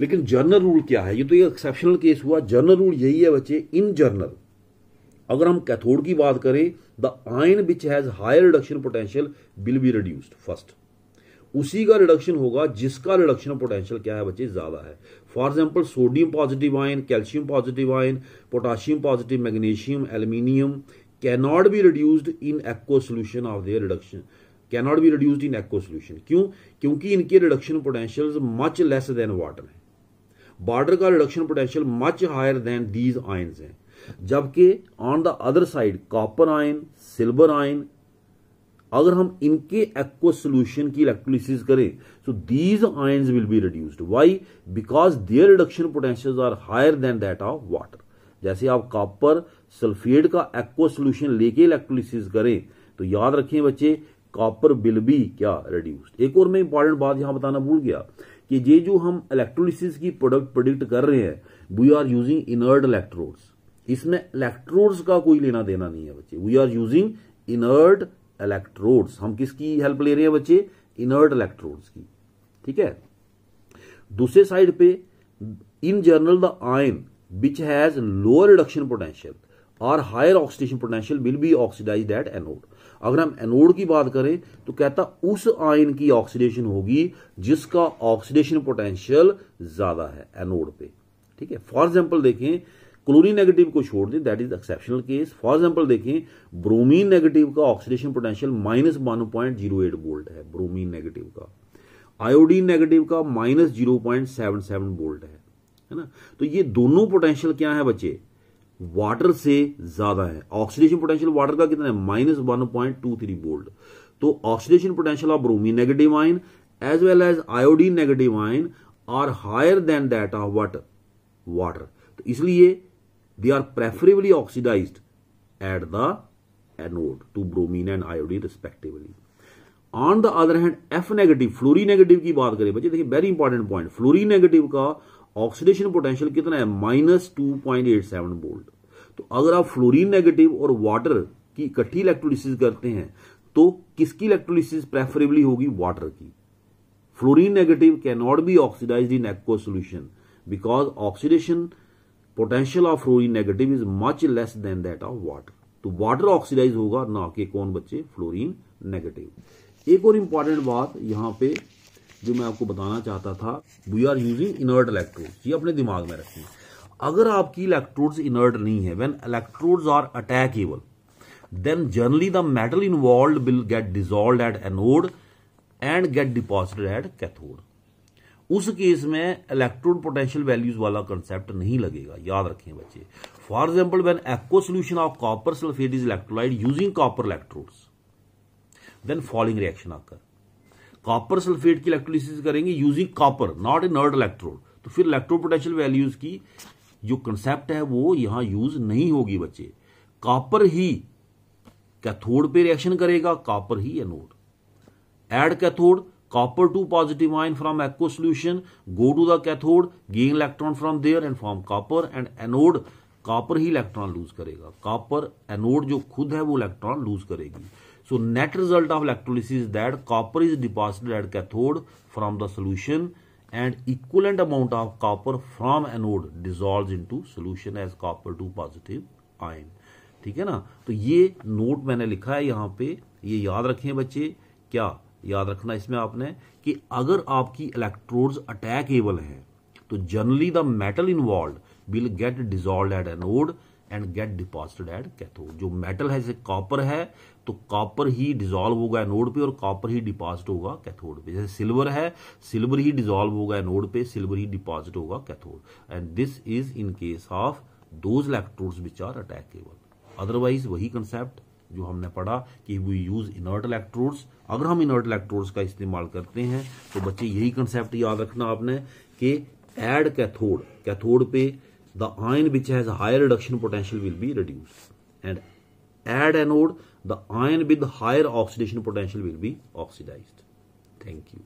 लेकिन journal rule क्या है? ये तो ये एक्सेप्शनल केस हुआ। जर्नल रूल यही है बच्चे इन जर्नल अगर हम कैथोड की बात करें the ion which has higher reduction potential will be reduced first उसी का रिडक्शन होगा जिसका रिडक्शन पोटेंशियल क्या है बच्चे? ज़्यादा है। For example sodium positive ion calcium positive ion potassium positive magnesium aluminium cannot be reduced in aqueous solution of their reduction cannot be reduced in aqueous solution क्यों? क्योंकि इनके reduction potential much less than water है। Water का reduction potential much higher than these ions हैं, जबकि on the other side copper ion silver ion अगर हम इनके एक्व सोल्यूशन की इलेक्ट्रोलिसिस करें so these ions will be reduced why because their reduction potential are higher than that of water जैसे आप copper sulphate का एक्व सोल्यूशन लेके electrolysis करें तो याद रखें बच्चे कॉपर विल बी क्या? रिड्यूस्ड एक और मैं इंपॉर्टेंट बात यहाँ बताना भूल गया। कि ये जो हम इलेक्ट्रोलिसिस की प्रोडक्ट प्रोडिक्ट कर रहे हैं we are using inert electrodes इसमें इलेक्ट्रोड्स का कोई लेना देना नहीं है बच्चे. We are using inert electrodes हम किसकी हेल्प ले रहे हैं बच्चे? इनर्ट इलेक्ट्रोड्स की. ठीक है? दूसरे साइड पे in general the ion which has lower reduction potential और higher oxidation potential will be oxidise at anode अगर हम एनोड की बात करें तो कहता उस आयन की ऑक्सीडेशन होगी जिसका ऑक्सीडेशन पोटेंशियल ज़्यादा है एनोड पे। ठीक है? फॉर एग्ज़ाम्पल देखें, क्लोरीन नेगेटिव को छोड़ दें that is exceptional case for example देखें ब्रोमीन नेगेटिव का oxidation potential minus one point zero eight volt है ब्रोमीन नेगेटिव का। आयोडीन नेगेटिव का minus zero point seven seven volt है है ना? तो ये दोनों पोटेंशियल क्या है बच्चे? वाटर से ज़्यादा है। ऑक्सीडेशन पोटेंशियल वाटर का कितना है? Minus one point two three volt तो oxidation potential of bromine negative ion as well as iodine negative ion are higher than that of what water तो इसलिए they are preferably oxidized at the anode to bromine and iodine respectively on the other hand F negative fluoride negative की बात करें, बच्चे, देखिए very important point fluoride negative का oxidation potential कितना है? Minus two point eight seven volt तो अगर आप फ्लोरीन नेगेटिव और वाटर की इकट्ठी इलेक्ट्रोलिसिस करते हैं तो किसकी इलेक्ट्रोलिसिस प्रेफरेबली होगी वाटर की? Fluorine negative can not be oxidise in aqueous solution because oxidation potential of fluorine negative is much less than that of water तो वाटर ऑक्सीडाइज होगा ना कि कौन बच्चे? फ्लोरीन नेगेटिव एक और इंपॉर्टेंट बात यहाँ पे जो मैं आपको बताना चाहता था we are using inert electrode ये अपने दिमाग में रखें। अगर आपकी इलेक्ट्रोड्स इनर्ट नहीं है when electrodes are attackable then generally the metal involve will get dissolve at anode and get deposited at cathode उस केस में इलेक्ट्रोड पोटेंशियल वैल्यूज़ वाला कंसेप्ट नहीं लगेगा, याद रखें बच्चे। For example when aqueous solution of copper sulphate is electrolysed using copper electrodes then following reaction आकर copper sulphate की इलेक्ट्रोलिसिस करेंगे using copper not an inert electrode तो फिर इलेक्ट्रोड पोटेंशियल वैल्यूज़ की जो कंसेप्ट है, वो यहाँ यूज़ नहीं होगी बच्चे। कॉपर ही कैथोड पे रिएक्शन करेगा copper he anode at cathode copper 2 positive ion from aqueous solution, go to the cathode, gain electron from there and form copper and anode copper he electron lose करेगा। Copper anode जो खुद है, वो electron lose करेगी। So net result of electrolysis that copper is deposited at cathode from the solution and equivalent amount of copper from anode dissolve into solution as copper two positive ion ठीक है ना? तो ये note मैंने लिखा है यहाँ पे। ये याद रखें बच्चे। क्या याद रखना इसमें आपने? कि अगर आपकी इलेक्ट्रोड्स अटैकेबल हैं तो generally the metal involve will get dissolve at anode and get deposited at cathode जो मेटल है, जैसे कॉपर है तो कॉपर ही डिजोल्व होगा एनोड पे और कॉपर ही डिपॉजिट होगा कैथोड पे। जैसे सिल्वर है सिल्वर ही डिजॉल्व होगा एनोड पे सिल्वर ही डिपॉजिट होगा cathode and this is in case of those electrodes which are attackable otherwise वही कंसेप्ट जो हमने पढ़ा कि वी यूज़ इनर्ट इलेक्ट्रोड्स अगर हम इनर्ट इलेक्ट्रोड्स का इस्तेमाल करते हैं तो बच्चे यही कंसेप्ट याद रखना आपने कि एड कैथोड कैथोड पे the ion which has higher reduction potential will be reduced. And at anode the ion with higher oxidation potential will be oxidized. Thank you.